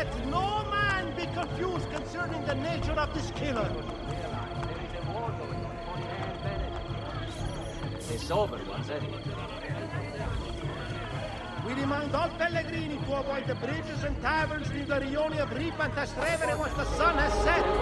let no man be confused concerning the nature of this killer. It's over once anyway. Eh? We remind all Pellegrini to avoid the bridges and taverns near the Rione of Ripa and Trastevere once the sun has set.